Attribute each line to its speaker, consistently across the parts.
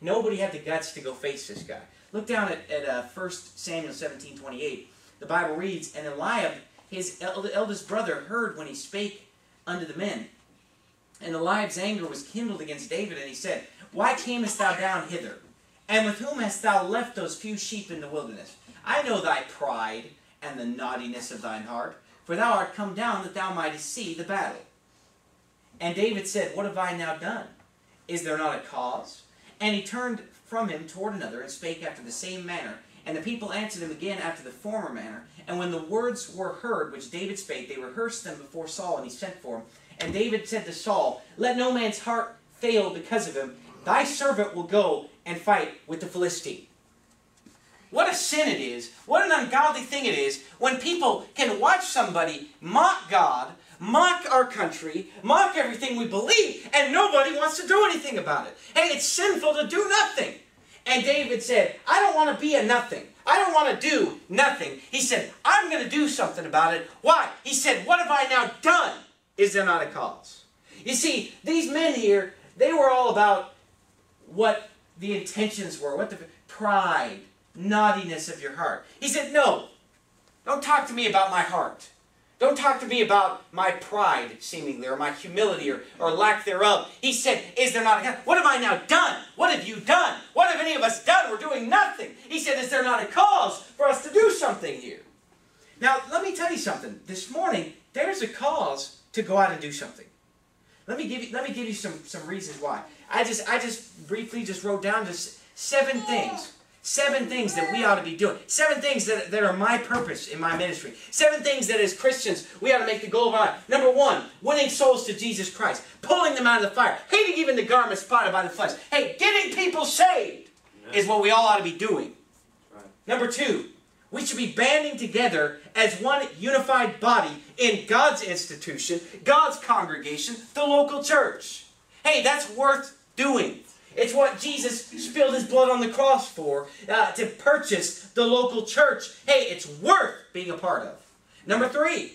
Speaker 1: Nobody had the guts to go face this guy. Look down at, at uh, 1 Samuel 17, 28. The Bible reads, And Eliab, his eldest brother, heard when he spake unto the men. And Eliab's anger was kindled against David, and he said, Why camest thou down hither? And with whom hast thou left those few sheep in the wilderness? I know thy pride and the naughtiness of thine heart, for thou art come down that thou mightest see the battle. And David said, What have I now done? Is there not a cause? And he turned from him toward another, and spake after the same manner. And the people answered him again after the former manner. And when the words were heard which David spake, they rehearsed them before Saul, and he sent for him. And David said to Saul, Let no man's heart fail because of him. Thy servant will go and fight with the Philistine. What a sin it is, what an ungodly thing it is, when people can watch somebody mock God, mock our country, mock everything we believe, and nobody wants to do anything about it. Hey, it's sinful to do nothing. And David said, I don't want to be a nothing. I don't want to do nothing. He said, I'm going to do something about it. Why? He said, What have I now done? Is there not a cause? You see, these men here, they were all about what the intentions were, what the pride, naughtiness of your heart. He said, No, don't talk to me about my heart. Don't talk to me about my pride, seemingly, or my humility, or, or lack thereof. He said, Is there not a God? What have I now done? What have you done? What have any of us done? We're doing nothing. He said, Is there not a cause for us to do something here? Now, let me tell you something. This morning, there's a cause to go out and do something. Let me give you, let me give you some, some reasons why. I just, I just briefly just wrote down just seven things Seven things that we ought to be doing. Seven things that, that are my purpose in my ministry. Seven things that as Christians we ought to make the goal of our life. Number one, winning souls to Jesus Christ. Pulling them out of the fire. Hating even the garment spotted by the flesh. Hey, getting people saved is what we all ought to be doing. Right. Number two, we should be banding together as one unified body in God's institution, God's congregation, the local church. Hey, that's worth doing. It's what Jesus spilled his blood on the cross for, uh, to purchase the local church. Hey, it's worth being a part of. Number three,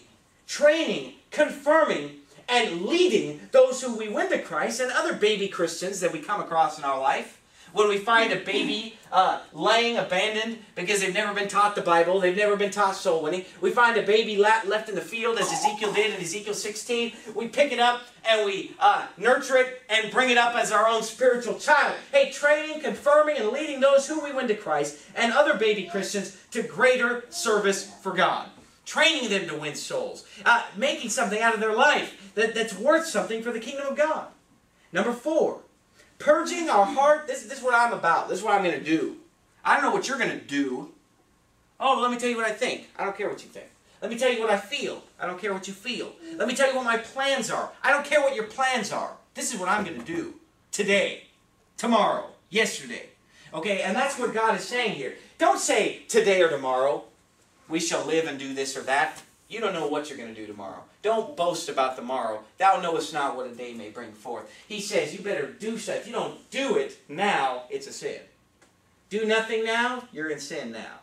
Speaker 1: training, confirming, and leading those who we win to Christ and other baby Christians that we come across in our life when we find a baby uh, laying abandoned because they've never been taught the Bible, they've never been taught soul winning. We find a baby left in the field as Ezekiel did in Ezekiel 16. We pick it up and we uh, nurture it and bring it up as our own spiritual child. Hey, training, confirming, and leading those who we win to Christ and other baby Christians to greater service for God. Training them to win souls. Uh, making something out of their life that, that's worth something for the kingdom of God. Number four, Purging our heart, this, this is what I'm about. This is what I'm going to do. I don't know what you're going to do. Oh, let me tell you what I think. I don't care what you think. Let me tell you what I feel. I don't care what you feel. Let me tell you what my plans are. I don't care what your plans are. This is what I'm going to do. Today. Tomorrow. Yesterday. Okay, and that's what God is saying here. Don't say today or tomorrow. We shall live and do this or that. You don't know what you're going to do tomorrow. Don't boast about tomorrow. Thou knowest not what a day may bring forth. He says you better do so. If you don't do it now, it's a sin. Do nothing now, you're in sin now.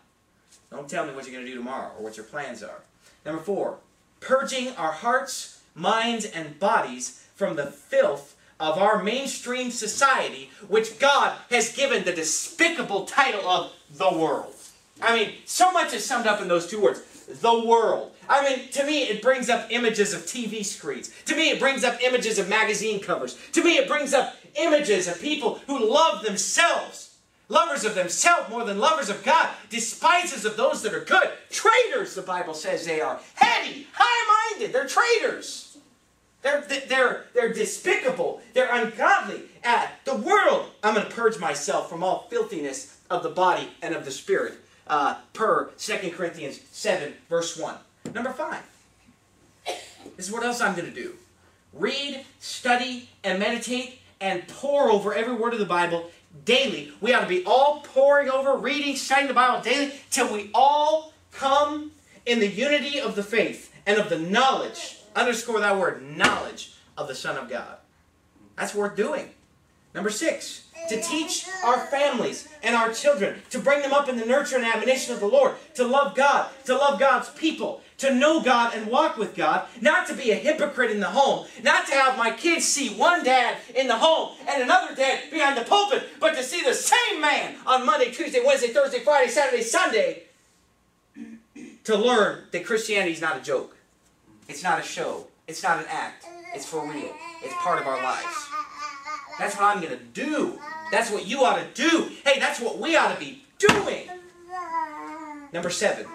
Speaker 1: Don't tell me what you're going to do tomorrow or what your plans are. Number four, purging our hearts, minds, and bodies from the filth of our mainstream society, which God has given the despicable title of the world. I mean, so much is summed up in those two words the world. I mean, to me, it brings up images of TV screens. To me, it brings up images of magazine covers. To me, it brings up images of people who love themselves. Lovers of themselves more than lovers of God. Despisers of those that are good. Traitors, the Bible says they are. Heady, high-minded. They're traitors. They're, they're, they're despicable. They're ungodly. At the world, I'm going to purge myself from all filthiness of the body and of the spirit uh, per 2 Corinthians 7, verse 1. Number 5. This is what else I'm going to do. Read, study, and meditate, and pore over every word of the Bible daily. We ought to be all poring over, reading, studying the Bible daily, till we all come in the unity of the faith and of the knowledge, underscore that word, knowledge of the Son of God. That's worth doing. Number six, to teach our families and our children, to bring them up in the nurture and admonition of the Lord, to love God, to love God's people, to know God and walk with God, not to be a hypocrite in the home, not to have my kids see one dad in the home and another dad behind the pulpit, but to see the same man on Monday, Tuesday, Wednesday, Thursday, Friday, Saturday, Sunday to learn that Christianity is not a joke. It's not a show. It's not an act. It's for real. It's part of our lives. That's what I'm going to do. That's what you ought to do. Hey, that's what we ought to be doing. Number seven,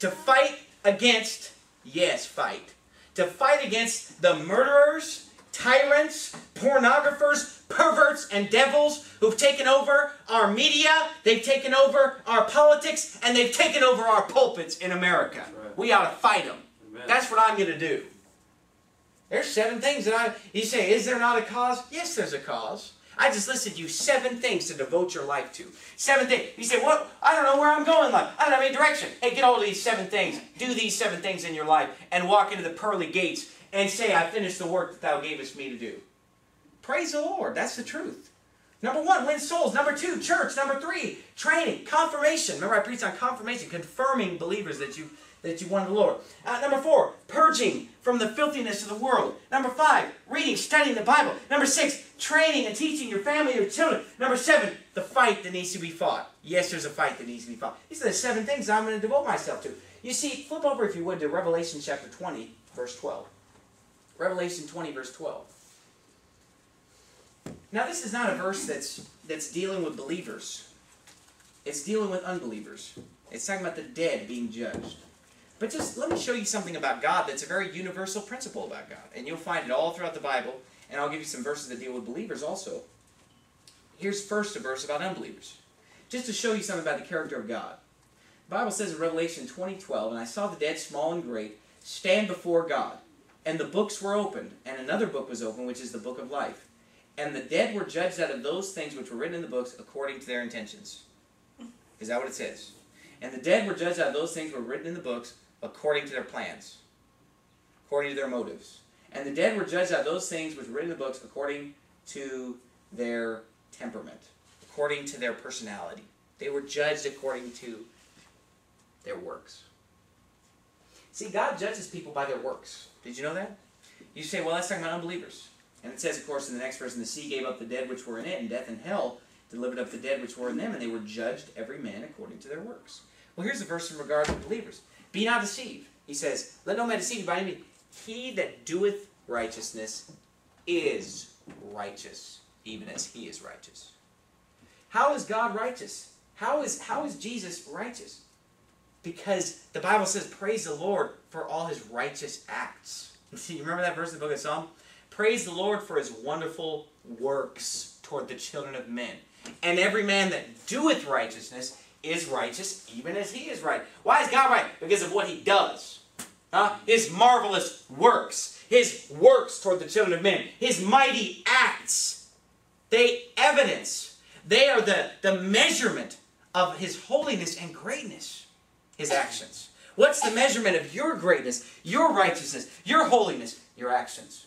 Speaker 1: to fight against, yes, fight, to fight against the murderers, tyrants, pornographers, perverts, and devils who've taken over our media, they've taken over our politics, and they've taken over our pulpits in America.
Speaker 2: Right.
Speaker 1: We ought to fight them.
Speaker 2: Amen.
Speaker 1: That's what I'm going to do. There's seven things that I. You say, is there not a cause? Yes, there's a cause. I just listed you seven things to devote your life to. Seven things. You say, what? I don't know where I'm going in life. I don't have any direction. Hey, get all of these seven things. Do these seven things in your life and walk into the pearly gates and say, I finished the work that thou gavest me to do. Praise the Lord. That's the truth. Number one, win souls. Number two, church. Number three, training, confirmation. Remember, I preached on confirmation, confirming believers that you that you won the Lord. Uh, number four, purging from the filthiness of the world. Number five, reading, studying the Bible. Number six, training and teaching your family, your children. Number seven, the fight that needs to be fought. Yes, there's a fight that needs to be fought. These are the seven things I'm going to devote myself to. You see, flip over if you would to Revelation chapter 20, verse 12. Revelation 20, verse 12. Now, this is not a verse that's that's dealing with believers. It's dealing with unbelievers. It's talking about the dead being judged. But just let me show you something about God that's a very universal principle about God. And you'll find it all throughout the Bible. And I'll give you some verses that deal with believers also. Here's first a verse about unbelievers. Just to show you something about the character of God. The Bible says in Revelation 20:12, And I saw the dead, small and great, stand before God. And the books were opened, and another book was opened, which is the book of life. And the dead were judged out of those things which were written in the books according to their intentions. Is that what it says? And the dead were judged out of those things which were written in the books according to their plans, according to their motives. And the dead were judged out of those things which were written in the books according to their temperament, according to their personality. They were judged according to their works. See, God judges people by their works. Did you know that? You say, well, that's talking about unbelievers. And it says, of course, in the next verse, and the sea gave up the dead which were in it, and death and hell delivered up the dead which were in them, and they were judged every man according to their works. Well, here's a verse in regard to believers. Be not deceived. He says, Let no man deceive you by any means. He that doeth righteousness is righteous, even as he is righteous. How is God righteous? How is, how is Jesus righteous? Because the Bible says, Praise the Lord for all his righteous acts. You remember that verse in the book of Psalm? Praise the Lord for his wonderful works toward the children of men. And every man that doeth righteousness is righteous, even as he is right. Why is God right? Because of what he does. Huh? His marvelous works. His works toward the children of men. His mighty acts. They evidence. They are the, the measurement of his holiness and greatness. His actions. What's the measurement of your greatness, your righteousness, your holiness? Your actions.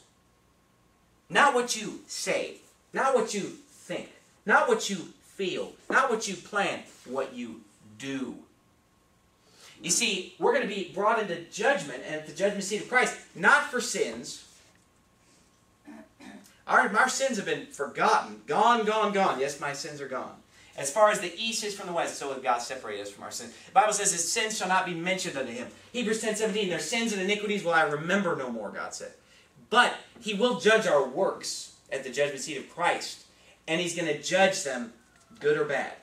Speaker 1: Not what you say, not what you think, not what you feel, not what you plan, what you do. You see, we're going to be brought into judgment and at the judgment seat of Christ, not for sins. Our, our sins have been forgotten, gone, gone, gone. Yes, my sins are gone. As far as the east is from the west, so hath God separated us from our sins. The Bible says his sins shall not be mentioned unto him. Hebrews 10 17, their sins and iniquities will I remember no more, God said. But he will judge our works at the judgment seat of Christ. And he's going to judge them good or bad.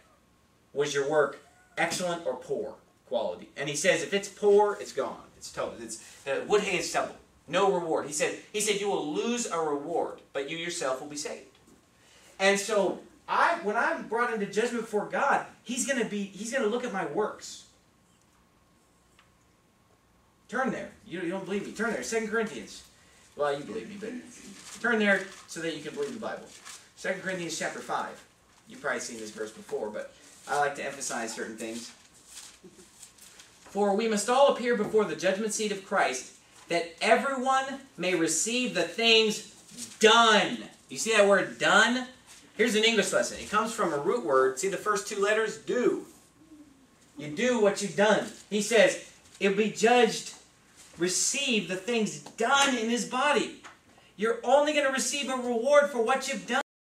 Speaker 1: Was your work excellent or poor quality? And he says if it's poor, it's gone. It's total. It's uh, wood, hay, and stubble. No reward. He said, he said you will lose a reward, but you yourself will be saved. And so I when I'm brought into judgment before God, he's gonna be he's gonna look at my works. Turn there. You, you don't believe me. Turn there. Second Corinthians. Well, you believe me, but turn there so that you can believe the Bible. Second Corinthians chapter 5. You've probably seen this verse before, but I like to emphasize certain things. For we must all appear before the judgment seat of Christ, that everyone may receive the things done. You see that word done? Here's an English lesson. It comes from a root word. See the first two letters? Do. You do what you've done. He says, it'll be judged, receive the things done in his body. You're only going to receive a reward for what you've done.